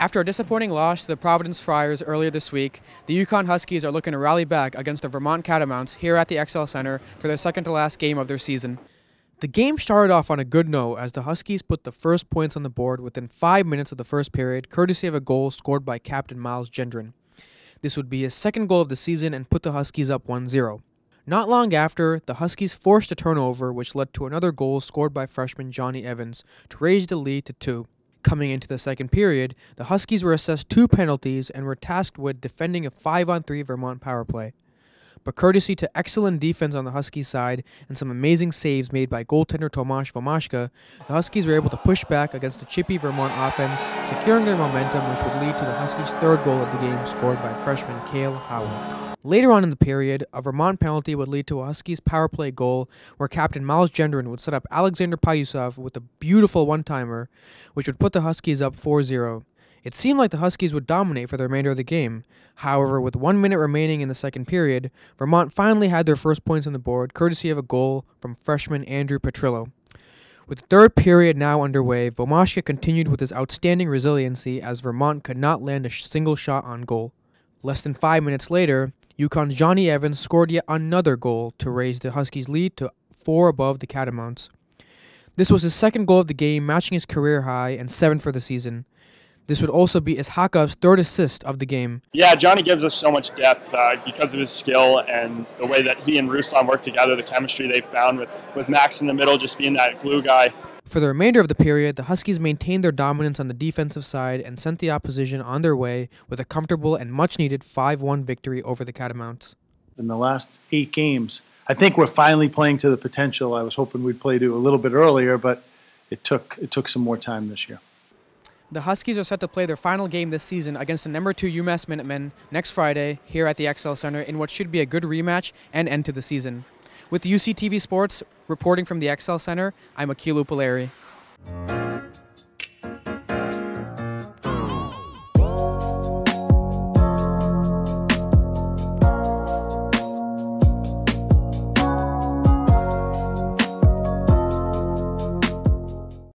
After a disappointing loss to the Providence Friars earlier this week, the UConn Huskies are looking to rally back against the Vermont Catamounts here at the XL Center for their second to last game of their season. The game started off on a good note as the Huskies put the first points on the board within five minutes of the first period, courtesy of a goal scored by captain Miles Gendron. This would be his second goal of the season and put the Huskies up 1 0. Not long after, the Huskies forced a turnover, which led to another goal scored by freshman Jonny Evans to raise the lead to 2. Coming into the second period, the Huskies were assessed two penalties and were tasked with defending a 5 on 3 Vermont power play. But courtesy to excellent defense on the Huskies side and some amazing saves made by goaltender Tomasz Vomacka, the Huskies were able to push back against the chippy Vermont offense, securing their momentum, which would lead to the Huskies' third goal of the game scored by freshman Cale Howell. Later on in the period, a Vermont penalty would lead to a Huskies power play goal where captain Miles Gendron would set up Alexander Payusov with a beautiful one-timer, which would put the Huskies up 4-0. It seemed like the Huskies would dominate for the remainder of the game. However, with one minute remaining in the second period, Vermont finally had their first points on the board, courtesy of a goal from freshman Andrew Petrillo. With the third period now underway, Vomacka continued with his outstanding resiliency as Vermont could not land a single shot on goal. Less than five minutes later, UConn's Jonny Evans scored yet another goal to raise the Huskies' lead to four above the Catamounts. This was his second goal of the game, matching his career high and seventh for the season. This would also be Ishkhakov's third assist of the game. Yeah, Jonny gives us so much depth uh, because of his skill and the way that he and Ruslan work together, the chemistry they found with, with Max in the middle just being that glue guy. For the remainder of the period, the Huskies maintained their dominance on the defensive side and sent the opposition on their way with a comfortable and much needed 5 1 victory over the Catamounts. In the last eight games, I think we're finally playing to the potential. I was hoping we'd play to a little bit earlier, but it took, it took some more time this year. The Huskies are set to play their final game this season against the number two UMass Minutemen next Friday here at the XL Center in what should be a good rematch and end to the season. With UCTV Sports reporting from the XL Center, I'm Akhil Uppuluri.